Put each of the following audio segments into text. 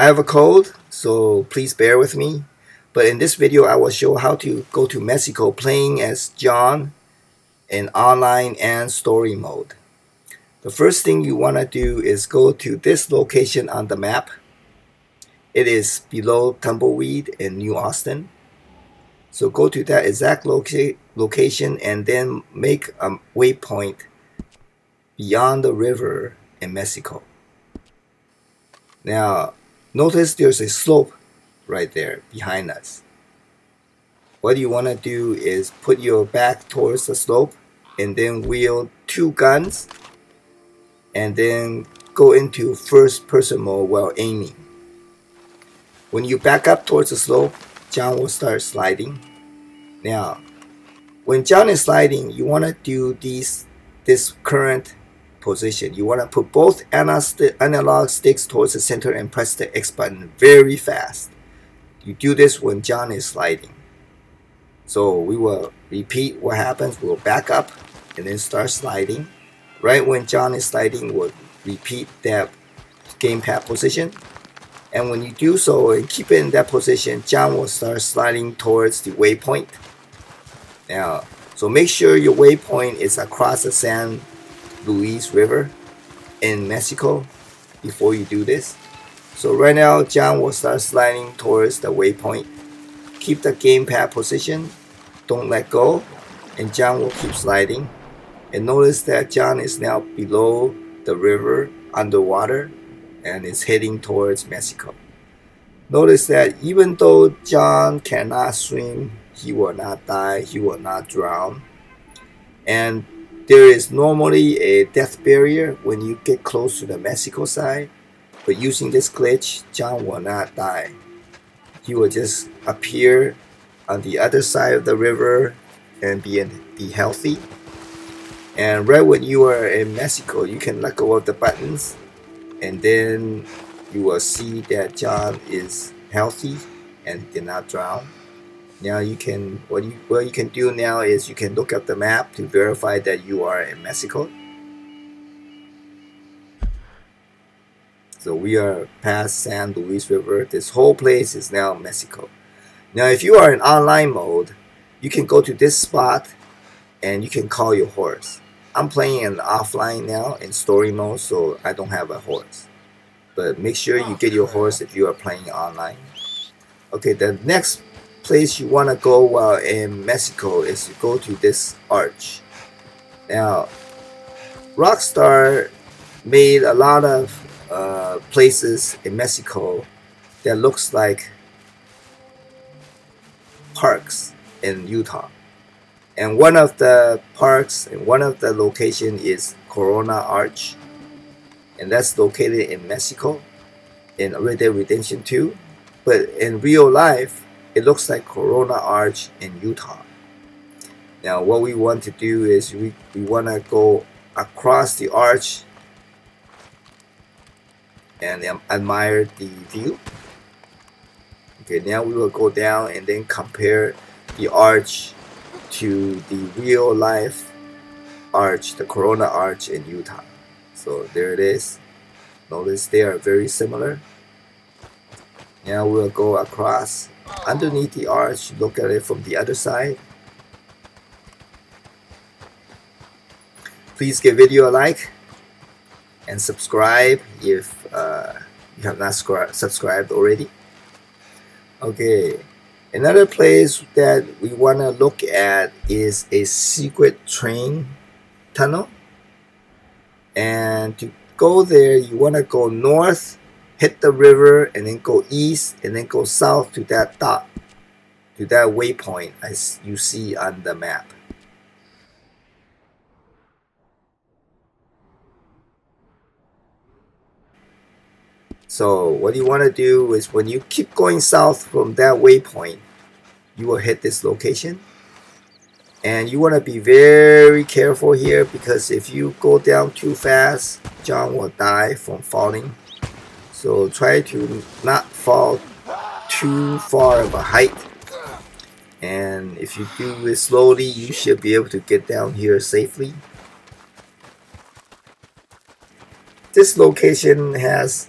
I have a cold, so please bear with me. But in this video, I will show how to go to Mexico playing as John in online and story mode. The first thing you want to do is go to this location on the map. It is below Tumbleweed in New Austin. So go to that exact loca location and then make a waypoint beyond the river in Mexico. Now, notice there's a slope right there behind us. What you want to do is put your back towards the slope and then wheel two guns and then go into first person mode while aiming. When you back up towards the slope, John will start sliding. Now, when John is sliding, you want to do these this current position. You want to put both analog sticks towards the center and press the X button very fast. You do this when John is sliding. So we will repeat what happens. We'll back up and then start sliding. Right when John is sliding, we'll repeat that gamepad position. And when you do so and keep it in that position, John will start sliding towards the waypoint. Now, so make sure your waypoint is across the San Luis River in Mexico before you do this. So right now, John will start sliding towards the waypoint. Keep the gamepad position, don't let go, and John will keep sliding. And notice that John is now below the river underwater and is heading towards Mexico. Notice that even though John cannot swim, he will not die, he will not drown. And there is normally a death barrier when you get close to the Mexico side, but using this glitch, John will not die. He will just appear on the other side of the river and be, in, be healthy and right when you are in Mexico you can let go of the buttons and then you will see that John is healthy and did not drown now you can what you what you can do now is you can look at the map to verify that you are in Mexico so we are past San Luis River this whole place is now Mexico now if you are in online mode you can go to this spot and you can call your horse. I'm playing in offline now in story mode so I don't have a horse. But make sure you oh, get your horse if you are playing online. Okay, the next place you want to go while in Mexico is to go to this arch. Now, Rockstar made a lot of uh, places in Mexico that looks like parks in Utah. And one of the parks and one of the location is Corona Arch. And that's located in Mexico in Red Dead Redemption 2. But in real life, it looks like Corona Arch in Utah. Now what we want to do is we, we want to go across the arch and um, admire the view. Okay, now we will go down and then compare the arch to the real life arch, the Corona Arch in Utah. So there it is. Notice they are very similar. Now we'll go across underneath the arch, look at it from the other side. Please give video a like and subscribe if uh, you have not subscribed already. Okay, Another place that we want to look at is a secret train tunnel. And to go there, you want to go north, hit the river, and then go east, and then go south to that dot, to that waypoint as you see on the map. So what you want to do is when you keep going south from that waypoint, you will hit this location. And you want to be very careful here because if you go down too fast, John will die from falling. So try to not fall too far of a height. And if you do it slowly, you should be able to get down here safely. This location has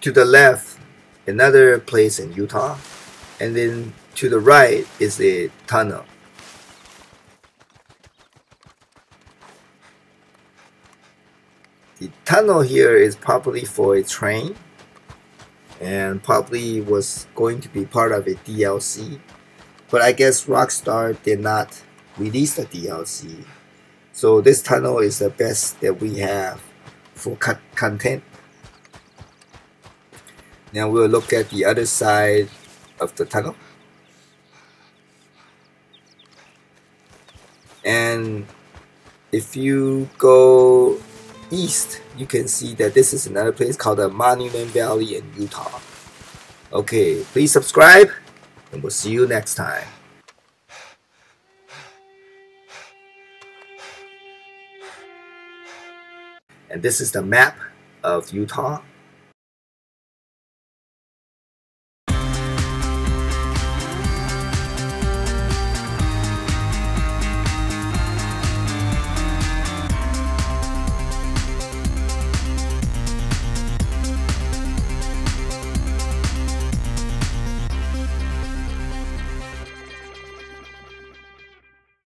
to the left another place in Utah. And then to the right is a tunnel. The tunnel here is probably for a train and probably was going to be part of a DLC. But I guess Rockstar did not release the DLC. So this tunnel is the best that we have for content. Now we'll look at the other side of the tunnel. And if you go east, you can see that this is another place called the Monument Valley in Utah. Okay, please subscribe, and we'll see you next time. And this is the map of Utah.